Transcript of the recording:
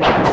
you.